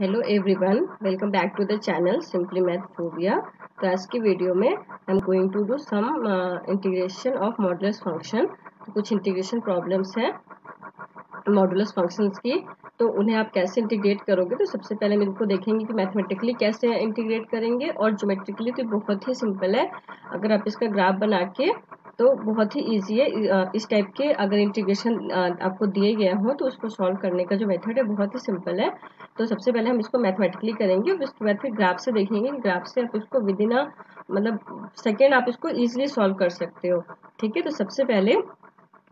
Hello everyone welcome back to the channel simply math phobia तो आज की video में I am going to do some integration of modulus function तो कुछ integration problems हैं modulus functions की। तो उन्हें आप कैसे इंटीग्रेट करोगे? तो सबसे पहले हम इनको देखेंगे कि मैथमेटिकली कैसे इंटीग्रेट करेंगे। और जोमेट्रिकली तो बहुत ही सिंपल है। अगर आप इसका ग्राफ बना के तो बहुत ही इजी है इस टाइप के अगर इंटीग्रेशन आपको दिए गए हो तो उसको सॉल्व करने का जो मेथड है बहुत ही सिंपल है। तो सबसे पहले हम इसको मैथमेटिकली करेंगे और उसके बाद फिर ग्राफ से देखेंगे कि ग्राफ से आप इसको विद इन अ मतलब सेकेंड आप इसको ईजिली सॉल्व कर सकते हो। ठीक है? तो सबसे पहले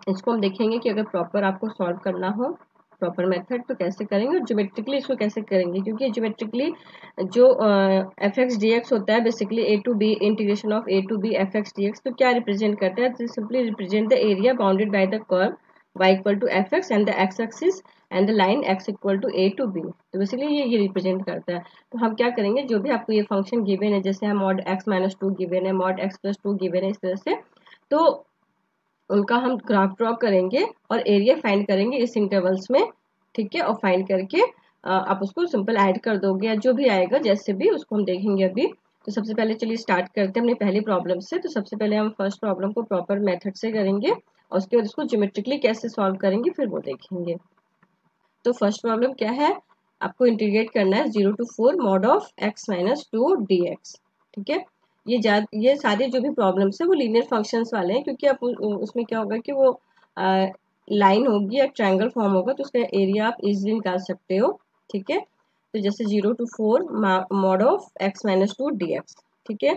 इसको हम देखेंगे कि अगर प्रॉपर आपको सॉल्व करना हो प्रॉपर मेथड तो कैसे करेंगे और ज्योमेट्रिकली इसको कैसे करेंगे? क्योंकि ज्योमेट्रिकली जो एफ़ एक्स डी एक्स होता है basically a to b integration of a to b f x d x तो क्या रिप्रेजेंट करता है? Simply represent the area bounded by the curve y equal to f x and the x axis and the line x equal to a to b तो basically ये ये represent करता है। तो हम क्या करेंगे? जो भी आपको ये फ़ंक्शन गिवन है, जैसे हम mod x minus two given है mod x plus two given है, इस तरह से तो उनका हम ग्राफ ड्रॉ करेंगे और एरिया फाइंड करेंगे इस इंटरवल्स में, ठीक है? और फाइंड करके आप उसको सिंपल ऐड कर दोगे या जो भी आएगा, जैसे भी उसको हम देखेंगे अभी। तो सबसे पहले चलिए स्टार्ट करते हैं अपनी पहली प्रॉब्लम से। तो सबसे पहले हम फ़र्स्ट प्रॉब्लम को प्रॉपर मेथड से करेंगे और उसके बाद इसको ज्योमेट्रिकली कैसे सॉल्व करेंगे, फिर वो देखेंगे। तो फ़र्स्ट प्रॉब्लम क्या है? आपको इंटीग्रेट करना है zero to four mod of x minus two d x ठीक है? ये जा, ये सारे जो भी प्रॉब्लम्स है, वो लीनियर फ़ंक्शंस वाले हैं, क्योंकि आप उसमें क्या होगा कि वो लाइन होगी या ट्रायंगल फॉर्म होगा तो उसका एरिया आप इजीली निकाल सकते हो, ठीक है? तो जैसे zero to four mod of x minus two d x ठीक है?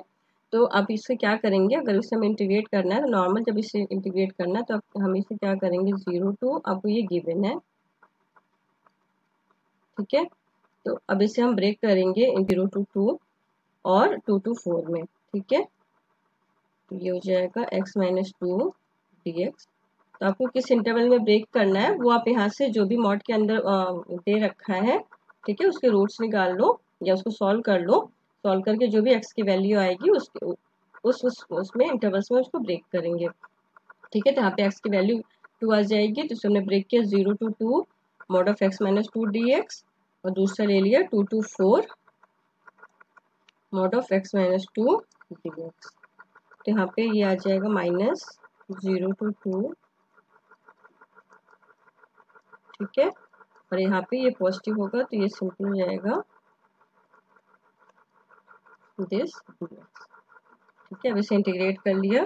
तो अब इसे क्या करेंगे, अगर इसे हमें इंटीग्रेट करना है तो नॉर्मल जब इसे इंटीग्रेट करना है तो हम इसे क्या करेंगे ज़ीरो टू आपको ये गिवन है, ठीक है? तो अब इसे हम ब्रेक करेंगे ज़ीरो टू टू और टू टू फोर में। ठीक है? तो ये हो जाएगा x minus two d x तो आपको किस इंटरवल में ब्रेक करना है? वो आप यहाँ से जो भी मॉड के अंदर दे रखा है, ठीक है? उसके रूट्स निकाल लो या उसको सॉल्व कर लो। सॉल्व करके जो भी एक्स की वैल्यू आएगी, उसके, उस उस, उसमें इंटरवल्स में उसको ब्रेक करेंगे। ठीक है? तो यहाँ पे एक्स की वैल्यू टू आ जाएगी। तो हमने ब्रेक किया zero to two mod of x minus two d x और दूसरा ले लिया two to four mod of x minus two d x तो यहाँ पे ये आ जाएगा माइनस ज़ीरो टू टू। ठीक है? और यहाँ पे ये पॉजिटिव होगा तो ये सिंपल हो जाएगा दिस ठीक है? अब इसे इंटीग्रेट कर लिया।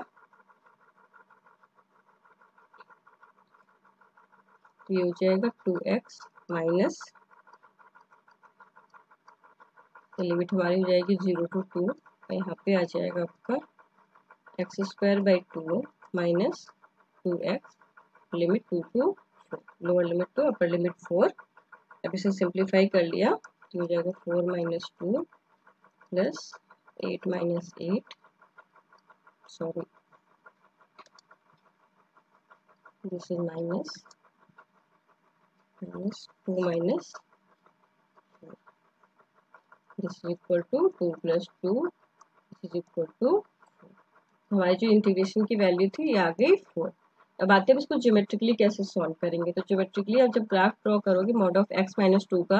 ये हो जाएगा टू एक्स माइनस। लिमिट हमारी हो जाएगी ज़ीरो टू टू। यहाँ पे आ जाएगा आपका x square by two minus two x limit two two lower limit two upper limit four अब इसे सिंप्लीफाई कर लिया तो हो जाएगा four minus two plus eight minus eight sorry this is minus minus 2 minus this is equal to 2 plus 2 is equal to हमारी जो integration की वैल्यू थी, ये आ गई फोर अब आते हैं इसको ज्योमेट्रिकली कैसे सॉल्व करेंगे? तो ज्योमेट्रिकली आप जब ग्राफ ड्रॉ करोगे mod of x minus two का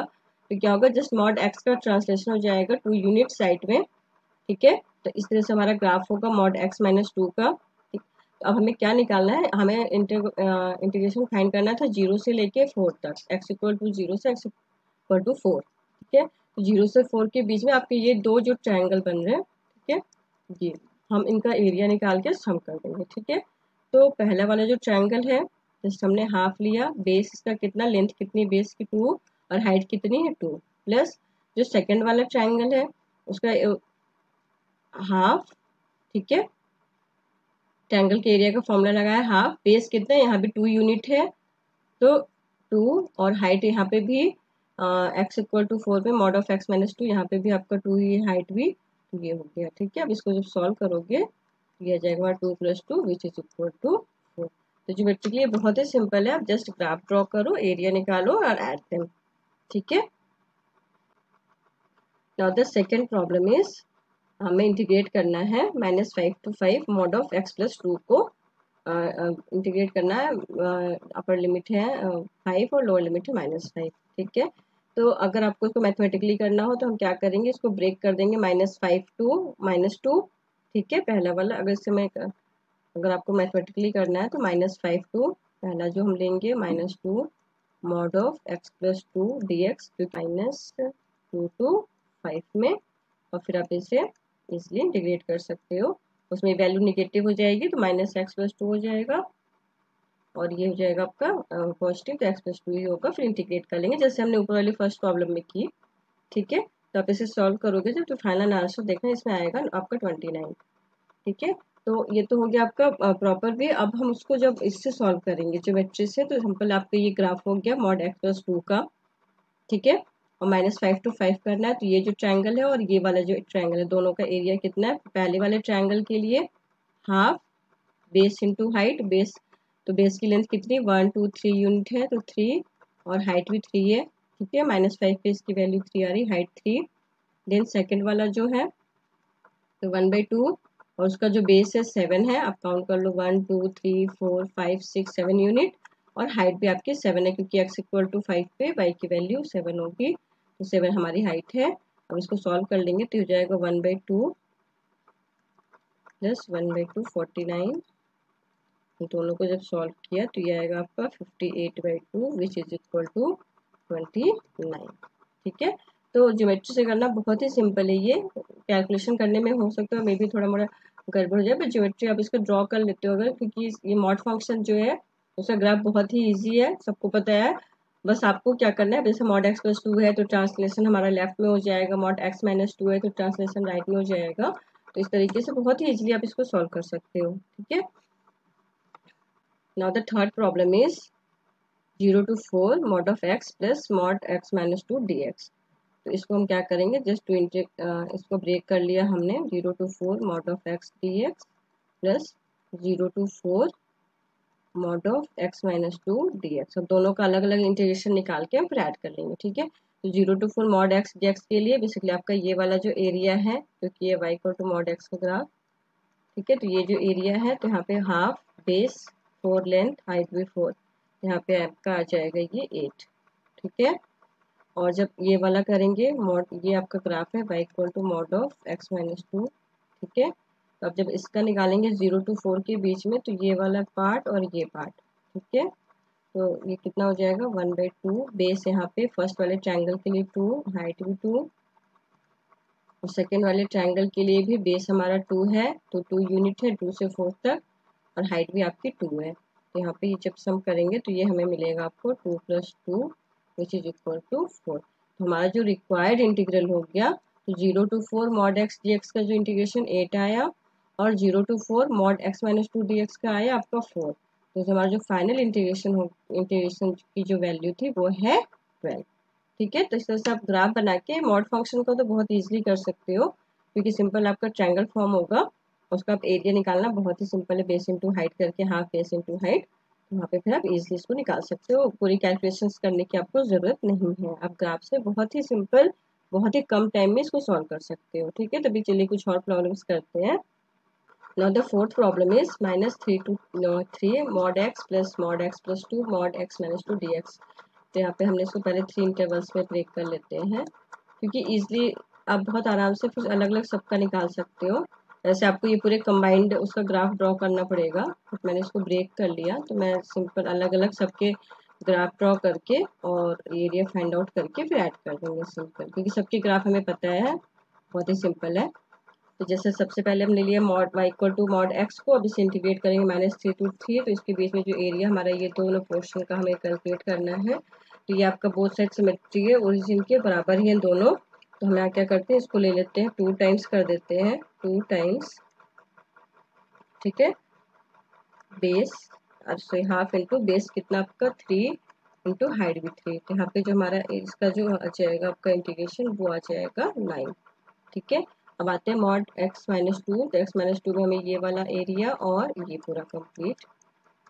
तो क्या होगा? जस्ट मॉड एक्स का ट्रांसलेशन हो जाएगा टू यूनिट साइड में, ठीक है? तो इस तरह से हमारा ग्राफ होगा मॉड एक्स माइनस टू का, ठीक? तो अब हमें क्या निकालना है? हमें इंटीग्रेशन फाइंड करना था ज़ीरो से लेके फोर तक. एक्स इक्वल टू ज़ीरो से एक्स इक्वल टू फोर ठीक है? तो ज़ीरो से फोर के बीच में आपके ये दो जो ट्रायंगल बन रहे है ये हम इनका एरिया निकाल के सम कर देंगे, ठीक है? तो पहला वाला जो ट्रायंगल है जस्ट हमने हाफ़ लिया बेस इसका कितना लेंथ कितनी बेस की टू और हाइट कितनी है टू प्लस जो सेकंड वाला ट्रायंगल है, उसका हाफ़ ठीक है? ट्रायंगल के एरिया का फॉर्मूला लगाया हाफ़ बेस कितना है यहाँ पे टू यूनिट है. तो टू और हाइट यहाँ पे भी एक्स इक्वल टू फोर में mod of x minus two यहाँ पे भी आपका टू ये हाइट भी ये हो गया, ठीक है? अब इसको जब सॉल्व करोगे दिया जाएगा two plus two which is equal to four तो ज्योमेट्रिकली बहुत ही सिंपल है, आप जस्ट ग्राफ ड्रॉ करो एरिया निकालो और ऐड देम ठीक है? Now the second problem is हमें इंटीग्रेट करना है minus five to five mod of x plus two को इंटीग्रेट करना है अपर लिमिट है फाइव और लोअर लिमिट है माइनस फाइव ठीक है? तो अगर आपको इसको मैथमेटिकली करना हो तो हम क्या करेंगे, इसको ब्रेक कर देंगे minus five to minus two ठीक है? पहला वाला, अगर इससे मैं, अगर आपको मैथमेटिकली करना है तो माइनस फाइव टू पहला जो हम लेंगे minus two mod of x plus two d x minus two to five में, और फिर आप इसे इसलिए इंटीग्रेट कर सकते हो। उसमें वैल्यू निगेटिव हो जाएगी तो माइनस एक्स प्लस टू हो जाएगा। और ये हो जाएगा आपका पॉजिटिव तो एक्स प्लस टू ही होगा, फिर इंटीग्रेट कर लेंगे। जैसे हमने ऊपर वाली फ़र्स्ट प्रॉब्लम में की, ठीक है? तो आप इसे सॉल्व करोगे जब तो फाइनल आंसर देखना, इसमें आएगा आपका ट्वेंटी नाइन ठीक है? तो ये तो हो गया आपका प्रॉपर वे अब हम उसको जब इससे सॉल्व करेंगे ज्योमेट्री से तो सिंपल आपका ये ग्राफ हो गया मॉड एक्स प्लस टू का, ठीक है? और माइनस फाइव टू फाइव करना है तो ये जो ट्रायंगल है और ये वाला जो ट्रायंगल है, दोनों का एरिया कितना है? पहले वाले ट्रायंगल के लिए half base into height base तो बेस की लेंथ कितनी? वन टू थ्री यूनिट है तो थ्री और हाइट भी थ्री है, ठीक है? माइनस फाइव पे इसकी वैल्यू थ्री आ रही हाइट थ्री देन सेकेंड वाला जो है तो वन बाई टू और उसका जो बेस है सेवन है, आप काउंट कर लो one two three four five six seven unit और हाइट भी आपकी सेवन है, क्योंकि एक्स इक्वल टू फाइव पे वाई की वैल्यू सेवन होगी तो सेवन हमारी हाइट है। अब इसको सॉल्व कर लेंगे तो हो जाएगा one by two plus one by two forty nine दोनों को जब सॉल्व किया तो ये आएगा आपका fifty eight by two which is equal to twenty nine ठीक है? तो ज्योमेट्री से करना बहुत ही सिंपल है ये। कैलकुलेशन करने में हो सकता है मे भी थोड़ा मोड़ा गड़बड़ हो जाए पर ज्योमेट्री आप इसको ड्रॉ कर लेते हो अगर, क्योंकि ये मॉड फ़ंक्शन जो है, उसका ग्राफ बहुत ही ईजी है, सबको पता है। बस आपको क्या करना है जैसे मॉड एक्स प्लस टू है तो ट्रांसलेशन हमारा लेफ़्ट में हो जाएगा मॉड एक्स माइनस टू है तो ट्रांसलेशन राइट में हो जाएगा। तो इस तरीके से बहुत ही इजीली आप इसको सॉल्व कर सकते हो, ठीक है? The third problem is zero to four mod of x plus mod x minus two d x तो इसको हम क्या करेंगे? जस्ट टू इंटे इसको ब्रेक कर लिया हमने। Zero to four mod of x d x plus zero to four mod of x minus two d x और दोनों का अलग अलग इंटीग्रेशन निकाल के हम फिर ऐड कर लेंगे, ठीक है? तो zero to four mod x d के लिए बेसिकली आपका ये वाला जो एरिया है, क्योंकि ये वाई टू मॉड एक्स का ग्राफ ठीक है? तो ये जो एरिया है तो यहाँ पे half base four length height भी फोर यहाँ पे आपका आ जाएगा ये एट ठीक है? और जब ये वाला करेंगे मॉड ये आपका ग्राफ है y equal to mod of x minus two ठीक है? तो अब जब इसका निकालेंगे ज़ीरो टू फोर के बीच में तो ये वाला पार्ट और ये पार्ट ठीक है? तो ये कितना हो जाएगा? वन बाई टू बेस यहाँ पे फ़र्स्ट वाले ट्रायंगल के लिए टू हाइट भी टू और सेकेंड वाले ट्रायंगल के लिए भी बेस हमारा टू है तो टू यूनिट है टू से फोर तक। और हाइट भी आपकी टू है। तो यहाँ पे ये जब सम करेंगे तो ये हमें मिलेगा आपको two plus two which is equal to four तो हमारा जो रिक्वायर्ड इंटीग्रल हो गया तो zero to four mod x d x का जो इंटीग्रेशन एट आया और zero to four mod x minus two d x का आया आपका फोर तो हमारा जो फाइनल इंटीग्रेशन हो इंटीग्रेशन की जो वैल्यू थी वो है ट्वेल्व ठीक है? तो इस तरह से आप ग्राफ बना के मॉड फ़ंक्शन को तो बहुत ईजिली कर सकते हो, क्योंकि सिंपल आपका ट्रायंगल फॉर्म होगा। उसका आप एरिया निकालना बहुत ही सिंपल है बेस इंटू हाइट करके हाफ़ बेस इंटू हाइट वहाँ पे फिर आप इजीली इसको निकाल सकते हो। पूरी कैलकुलेशन करने की आपको ज़रूरत नहीं है। आप ग्राफ से बहुत ही सिंपल बहुत ही कम टाइम में इसको सॉल्व कर सकते हो ठीक है? तभी चलिए कुछ और प्रॉब्लम्स करते हैं। Now the fourth problem is minus 3 to no, 3 mod x plus mod x plus 2 mod x minus 2 dx. तो यहाँ पे हमने इसको पहले थ्री इंटरवल्स में ब्रेक कर लेते हैं क्योंकि इजीली आप बहुत आराम से फिर अलग अलग सबका निकाल सकते हो। वैसे आपको ये पूरे कंबाइंड उसका ग्राफ ड्रॉ करना पड़ेगा। तो मैंने इसको ब्रेक कर लिया तो मैं सिंपल अलग अलग सबके ग्राफ ड्रॉ करके और एरिया फाइंड आउट करके फिर ऐड कर देंगे सिंपल क्योंकि सबके ग्राफ हमें पता है, बहुत ही सिंपल है। तो जैसे सबसे पहले हमने लिया mod y equal to mod x को, अब इसे इंटीग्रेट करेंगे माइनस थ्री टू थ्री तो इसके बीच में जो एरिया हमारा ये दोनों पोर्शन का हमें कैलकुलेट करना है तो ये आपका बोथ साइड सिमेट्री है ओरिजिन के बराबर ही हैं दोनों। तो हम यहाँ क्या करते हैं, इसको ले लेते हैं टू टाइम्स कर देते हैं। टू टाइम्स ठीक है? बेस और सो हाफ़ इंटू बेस कितना आपका? थ्री इंटू हाइट भी थ्री तो यहाँ पे जो हमारा इसका जो आ जाएगा, आपका इंटीग्रेशन वो आ जाएगा नाइन ठीक है? अब आते हैं मॉड एक्स माइनस टू तो एक्स माइनस टू में हमें ये वाला एरिया और ये पूरा कंप्लीट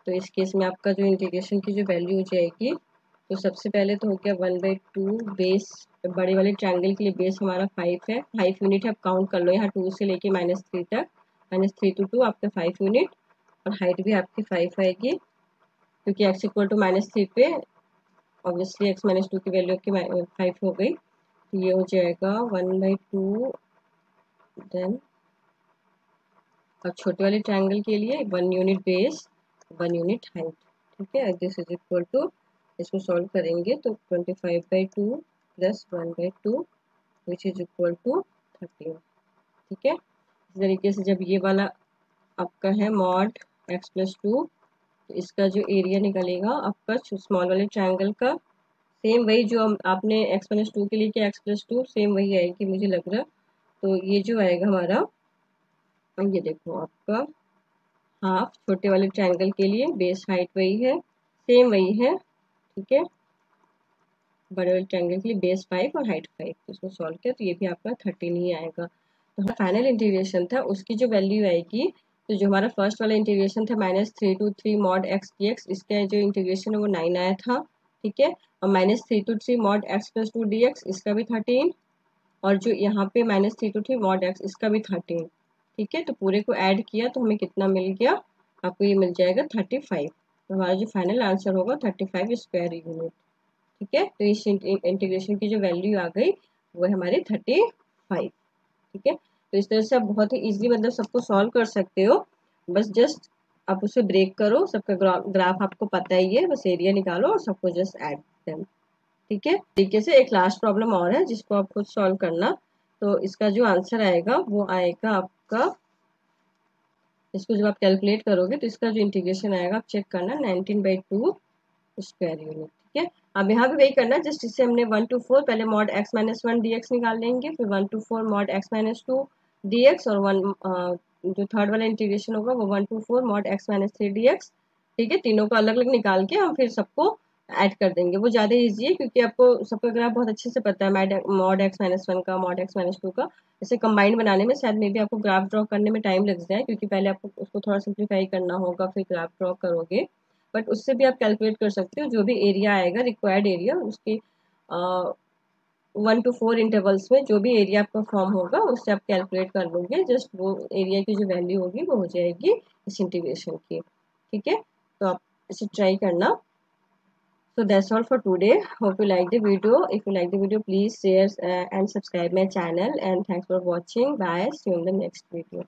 तो इस केस में आपका जो इंटीग्रेशन की जो वैल्यू हो जाएगी तो सबसे पहले तो हो गया वन बाई टू बेस, बड़े वाले ट्रायंगल के लिए बेस हमारा फाइव है। फाइव यूनिट है आप काउंट कर लो यहाँ टू से लेके माइनस थ्री तक। माइनस थ्री टू टू आपका फाइव यूनिट और हाइट भी आपकी फाइव आएगी। क्योंकि x equal to minus three पे ऑब्वियसली एक्स माइनस टू की वैल्यू आपकी फाइव हो गई। तो ये हो जाएगा वन बाई टू देन अब छोटे वाले ट्रायंगल के लिए one unit base, one unit height. ठीक है? दिस इज़ इक्वल टू इसको सॉल्व करेंगे तो twenty five by two plus one by two which is equal to thirteen ठीक है? इस तरीके से जब ये वाला आपका है मॉड एक्स प्लस टू तो इसका जो एरिया निकलेगा आपका स्मॉल वाले ट्रायंगल का सेम वही जो आपने एक्स प्लस टू के लिए किया एक्स प्लस टू सेम वही आएगी मुझे लग रहा। तो ये जो आएगा हमारा ये देखो आपका हाफ़ छोटे वाले ट्रायंगल के लिए बेस हाइट वही है सेम वही है। ठीक है? बड़े वाले ट्रायंगल के लिए बेस फाइव और हाइट फाइव इसको सॉल्व किया तो ये भी आपका थर्टीन ही आएगा। तो हमारा फाइनल इंटीग्रेशन था, उसकी जो वैल्यू आएगी तो जो हमारा फ़र्स्ट वाला इंटीग्रेशन था minus three two three mod x d x इसका जो इंटीग्रेशन है, वो नाइन आया था, ठीक है? और minus three two three mod x plus two d x इसका भी थर्टीन और जो यहाँ पे minus three two three mod x इसका भी थर्टीन ठीक है? तो पूरे को ऐड किया तो हमें कितना मिल गया? आपको ये मिल जाएगा थर्टी फाइव तो हमारा जो फाइनल आंसर होगा थर्टी फाइव स्क्वायर यूनिट ठीक है? तो इस इंटीग्रेशन की जो वैल्यू आ गई, वो है हमारी थर्टी फाइव ठीक है? तो इस तरह से आप बहुत ही इजीली मतलब सबको सॉल्व कर सकते हो। बस जस्ट आप उसे ब्रेक करो, सबका ग्राफ आपको पता ही है, बस एरिया निकालो और सबको जस्ट ऐड देम ठीक है? तरीके से एक लास्ट प्रॉब्लम और है जिसको आप खुद सॉल्व करना। तो इसका जो आंसर आएगा, वो आएगा आपका इसको जब आप कैलकुलेट करोगे तो इसका जो इंटीग्रेशन आएगा, आप चेक करना nineteen by two square unit ठीक है? अब यहाँ भी वही करना जस्ट इससे हमने वन टू फोर पहले mod x minus one d x निकाल लेंगे, फिर one two four mod x minus two d x और वन जो थर्ड वाला इंटीग्रेशन होगा वो one two four mod x minus three d x ठीक है? तीनों को अलग अलग निकाल के हम फिर सबको ऐड कर देंगे। वो ज़्यादा ईजी है क्योंकि आपको सबका ग्राफ बहुत अच्छे से पता है mod mod x minus one का मॉड एक्स माइनस टू का। इसे कंबाइंड बनाने में शायद मे भी आपको ग्राफ ड्रॉ करने में टाइम लग जाए क्योंकि पहले आपको उसको थोड़ा सिंप्लीफाई करना होगा, फिर ग्राफ ड्रॉ करोगे। बट उससे भी आप कैलकुलेट कर सकते हो, जो भी एरिया आएगा रिक्वायर्ड एरिया उसकी वन टू फोर इंटरवल्स में जो भी एरिया आपका फॉर्म होगा, उससे आप कैलकुलेट कर लोगे। जस्ट वो एरिया की जो वैल्यू होगी, वो हो जाएगी इस इंटीग्रेशन की। ठीक है? तो आप इसे ट्राई करना। So that's all for today. Hope you like the video. If you like the video please share uh, and subscribe my channel. And thanks for watching. Bye. See you in the next video